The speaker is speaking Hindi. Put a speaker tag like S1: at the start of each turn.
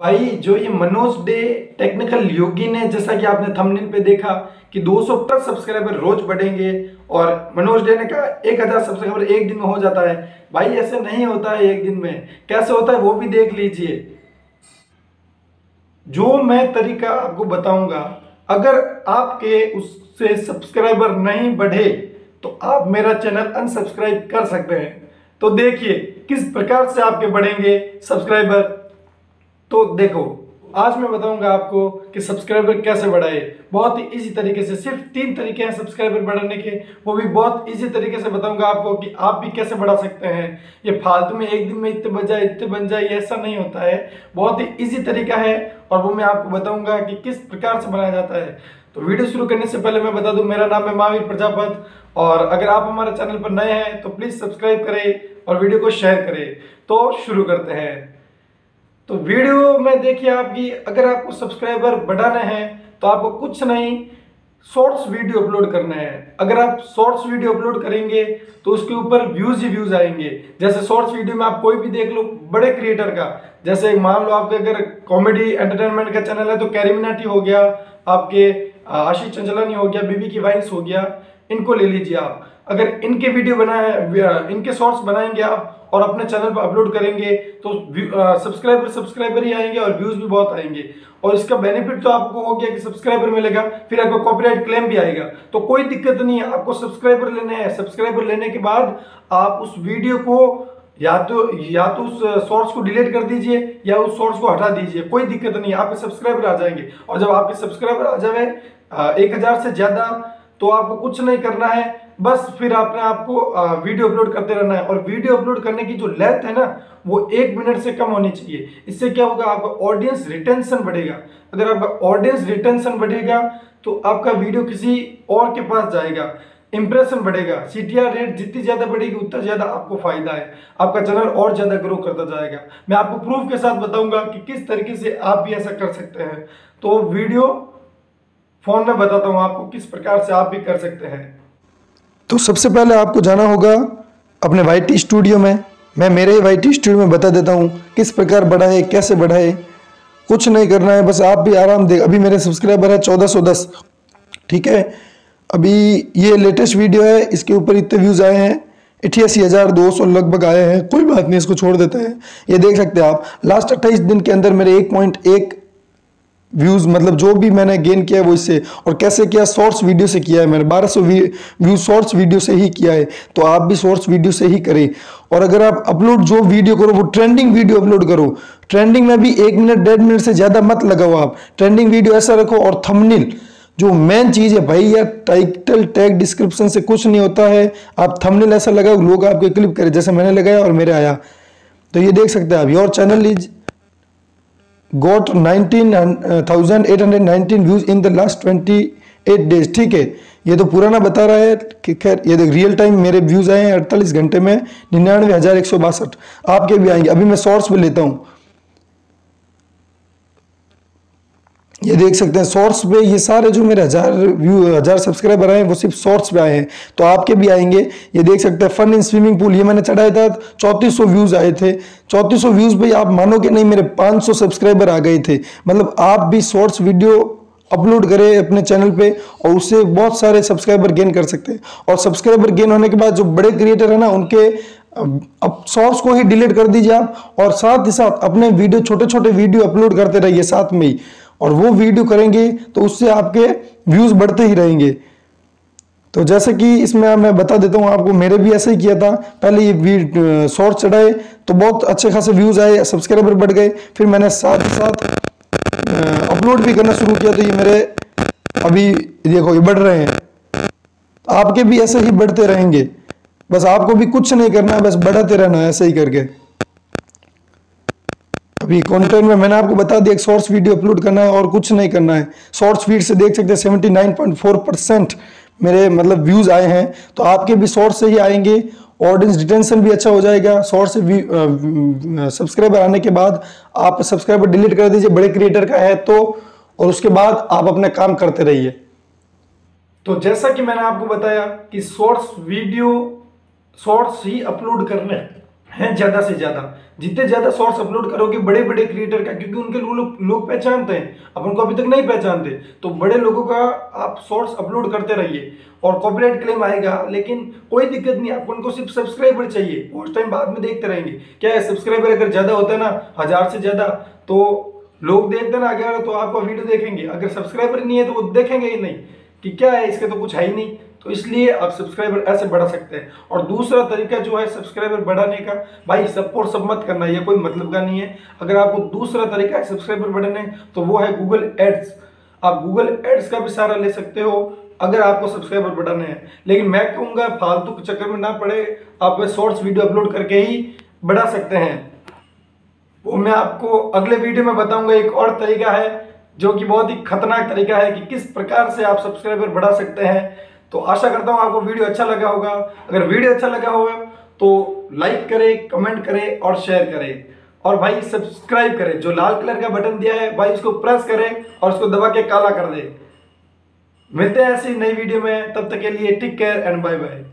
S1: भाई, जो ये मनोज डे टेक्निकल योगी ने, जैसा कि आपने थंबनेल पे देखा कि 200 प्लस सब्सक्राइबर रोज बढ़ेंगे और मनोज डे ने कहा 1000 सब्सक्राइबर एक दिन में हो जाता है। भाई, ऐसे नहीं होता है एक दिन में। कैसे होता है वो भी देख लीजिए। जो मैं तरीका आपको बताऊँगा, अगर आपके उससे सब्सक्राइबर नहीं बढ़े तो आप मेरा चैनल अनसब्सक्राइब कर सकते हैं। तो देखिए, किस प्रकार से आपके बढ़ेंगे सब्सक्राइबर तो देखो, आज मैं बताऊँगा आपको कि सब्सक्राइबर कैसे बढ़ाए। बहुत ही इजी तरीके से, सिर्फ़ तीन तरीके हैं सब्सक्राइबर बढ़ाने के। वो भी बहुत इजी तरीके से बताऊँगा आपको कि आप भी कैसे बढ़ा सकते हैं। ये फालतू में एक दिन में इतने बन जाए इतने बन जाए ऐसा नहीं होता है। बहुत ही इजी तरीका है और वो मैं आपको बताऊँगा कि किस प्रकार से बनाया जाता है। तो वीडियो शुरू करने से पहले मैं बता दूँ, मेरा नाम है महावीर प्रजापत। और अगर आप हमारे चैनल पर नए हैं तो प्लीज़ सब्सक्राइब करें और वीडियो को शेयर करें। तो शुरू करते हैं। तो वीडियो में देखिए आपकी, अगर आपको सब्सक्राइबर बढ़ाना है तो आपको कुछ नहीं शॉर्ट्स वीडियो अपलोड करना है। अगर आप शॉर्ट्स वीडियो अपलोड करेंगे तो उसके ऊपर व्यूज़ ही व्यूज़ आएँगे। जैसे शॉर्ट्स वीडियो में आप कोई भी देख लो, बड़े क्रिएटर का। जैसे मान लो आपके अगर कॉमेडी एंटरटेनमेंट का चैनल है तो कैरिमिनाटी हो गया, आपके आशीष चंचलानी हो गया बीबी की वाइंस हो गया, इनको ले लीजिए आप। अगर इनके वीडियो बनाए इनके शॉर्ट्स बनाएँगे आप और अपने चैनल पर अपलोड करेंगे तो सब्सक्राइबर सब्सक्राइबर ही आएँगे और व्यूज़ भी बहुत आएँगे। और इसका बेनिफिट तो आपको हो गया कि सब्सक्राइबर मिलेगा, फिर आपको कॉपीराइट क्लेम भी आएगा। तो कोई दिक्कत नहीं है, आपको सब्सक्राइबर लेने हैं। सब्सक्राइबर लेने के बाद आप उस वीडियो को या तो या तो उस सोर्स को डिलीट कर दीजिए या उस सोर्स को हटा दीजिए। कोई दिक्कत नहीं है आपके सब्सक्राइबर आ जाएँगे। और जब आपके सब्सक्राइबर आ जाए एक हज़ार से ज़्यादा तो आपको कुछ नहीं करना है। बस फिर आपने आपको वीडियो अपलोड करते रहना है। और वीडियो अपलोड करने की जो लेंथ है ना, वो एक मिनट से कम होनी चाहिए। इससे क्या होगा, आपका ऑडियंस रिटेंशन बढ़ेगा। अगर आपका ऑडियंस रिटेंशन बढ़ेगा तो आपका वीडियो किसी और के पास जाएगा। इंप्रेशन बढ़ेगा। सीटीआर रेट जितनी ज़्यादा बढ़ेगी, उतना ज़्यादा आपको फ़ायदा है। आपका चैनल और ज़्यादा ग्रो करता जाएगा। मैं आपको प्रूफ के साथ बताऊँगा कि किस तरीके से आप भी ऐसा कर सकते हैं। तो वीडियो फ़ोन में बताता हूँ आपको किस प्रकार से आप भी कर सकते हैं।
S2: तो सबसे पहले आपको जाना होगा अपने वाई टी स्टूडियो में। मैं मेरे ही वाई टी स्टूडियो में बता देता हूँ किस प्रकार बढ़ाए, कैसे बढ़ाए। कुछ नहीं करना है, बस आप भी आराम दे। अभी मेरे सब्सक्राइबर है चौदह सौ दस। ठीक है? अभी ये लेटेस्ट वीडियो है, इसके ऊपर इतने व्यूज़ आए हैं अठासी हज़ार दो सौ लगभग आए हैं। कोई बात नहीं, इसको छोड़ देते हैं। ये देख सकते हैं आप, लास्ट अट्ठाईस दिन के अंदर मेरे एक पॉइंट एक व्यूज़ मतलब जो भी मैंने गेन किया है वो इससे, और कैसे किया शॉर्ट्स वीडियो से किया है मैंने 1200 व्यू शॉर्ट्स वीडियो से ही किया है तो आप भी शॉर्ट्स वीडियो से ही करें। और अगर आप अपलोड जो वीडियो करो, वो ट्रेंडिंग वीडियो अपलोड करो। ट्रेंडिंग में भी एक मिनट डेढ़ मिनट से ज़्यादा मत लगाओ आप। ट्रेंडिंग वीडियो ऐसा रखो और थमनिल जो मेन चीज़ है भाई यार टाइटल टैग डिस्क्रिप्शन से कुछ नहीं होता है। आप थमनिल ऐसा लगाओ, लोग आपके क्लिप करें, जैसे मैंने लगाया और मेरे आया। तो ये देख सकते हैं आप your channel is got 19,819 views in the last 28 days ठीक है? ये तो पुराना बता रहा है कि खैर ये देख रियल टाइम मेरे व्यूज़ आए हैं अड़तालीस घंटे में निन्यानवे हज़ार एक सौ बासठ। आपके भी आएँगे। अभी मैं सोर्स भी लेता हूँ। ये देख सकते हैं शॉर्ट्स पे ये सारे जो मेरे हज़ार व्यू हज़ार सब्सक्राइबर आए हैं, वो सिर्फ़ शॉर्ट्स पे आए हैं। तो आपके भी आएँगे। ये देख सकते हैं फन इन स्विमिंग पूल ये मैंने चढ़ाया था, चौंतीस सौ व्यूज़ आए थे। चौंतीस सौ व्यूज़ पे आप मानोगे नहीं, मेरे 500 सब्सक्राइबर आ गए थे। मतलब आप भी शॉर्ट्स वीडियो अपलोड करें अपने चैनल पे और उससे बहुत सारे सब्सक्राइबर गेन कर सकते हैं। और सब्सक्राइबर गेन होने के बाद जो बड़े क्रिएटर है ना, उनके, अब शॉर्ट्स को ही डिलीट कर दीजिए आप और साथ ही साथ अपने वीडियो छोटे छोटे वीडियो अपलोड करते रहिए साथ में ही। और वो वीडियो करेंगे तो उससे आपके व्यूज़ बढ़ते ही रहेंगे। तो जैसे कि इसमें मैं बता देता हूँ, आपको मेरे भी ऐसे ही किया था। पहले ये शॉर्ट चढ़ाए तो बहुत अच्छे खासे व्यूज़ आए, सब्सक्राइबर बढ़ गए। फिर मैंने साथ ही साथ अपलोड भी करना शुरू किया तो ये मेरे अभी देखो ये बढ़ रहे हैं। आपके भी ऐसे ही बढ़ते रहेंगे। बस आपको भी कुछ नहीं करना है, बस बढ़ाते रहना है ऐसे ही करके। अभी कंटेंट में मैंने आपको बता दिया, एक शॉर्ट्स वीडियो अपलोड करना है और कुछ नहीं करना है। शॉर्ट्स फ़ीड से देख सकते हैं seventy nine point four percent मेरे मतलब व्यूज़ आए हैं। तो आपके भी शॉर्ट्स से ही आएँगे ऑडियंस डिटेंशन भी अच्छा हो जाएगा। शॉर्ट से सब्सक्राइबर आने के बाद आप सब्सक्राइबर डिलीट कर दीजिए, बड़े क्रिएटर का है तो और उसके बाद आप अपने काम करते रहिए।
S1: तो जैसा कि मैंने आपको बताया कि शॉर्ट्स वीडियो शॉर्ट्स ही अपलोड करने हैं ज़्यादा से ज़्यादा। जितने ज़्यादा शॉर्ट्स अपलोड करोगे बड़े बड़े क्रिएटर का, क्योंकि उनके लोग लोग पहचानते हैं अपन को अभी तक नहीं पहचानते। तो बड़े लोगों का आप शॉर्ट्स अपलोड करते रहिए और कॉपीराइट क्लेम आएगा, लेकिन कोई दिक्कत नहीं, आपको उनको सिर्फ़ सब्सक्राइबर चाहिए। उस टाइम बाद में देखते रहेंगे। क्या है सब्सक्राइबर अगर ज़्यादा होता है ना, हज़ार से ज़्यादा तो लोग देखते ना अगर तो आपका वीडियो देखेंगे। अगर सब्सक्राइबर नहीं है तो वो देखेंगे ही नहीं कि क्या है, इसके तो कुछ है ही नहीं। तो इसलिए आप सब्सक्राइबर ऐसे बढ़ा सकते हैं। और दूसरा तरीका जो है सब्सक्राइबर बढ़ाने का, भाई और सब मत करना, ये कोई मतलब का नहीं है। अगर आपको दूसरा तरीका है सब्सक्राइबर बढ़ाने तो वो है गूगल एड्स आप गूगल एड्स का भी सहारा ले सकते हो, अगर आपको सब्सक्राइबर बढ़ाने हैं। लेकिन मैं कहूँगा, फालतू के चक्कर में ना पड़े, आप शॉर्ट्स वीडियो अपलोड करके ही बढ़ा सकते हैं। वो मैं आपको अगले वीडियो में बताऊँगा, एक और तरीका है, जो कि बहुत ही खतरनाक तरीका है कि किस प्रकार से आप सब्सक्राइबर बढ़ा सकते हैं। तो आशा करता हूँ आपको वीडियो अच्छा लगा होगा। अगर वीडियो अच्छा लगा होगा तो लाइक करें कमेंट करें और शेयर करें। और भाई सब्सक्राइब करें। जो लाल कलर का बटन दिया है, भाई, उसको प्रेस करें और उसको दबा के काला कर दें। मिलते हैं ऐसी नई वीडियो में। तब तक के लिए take care and bye bye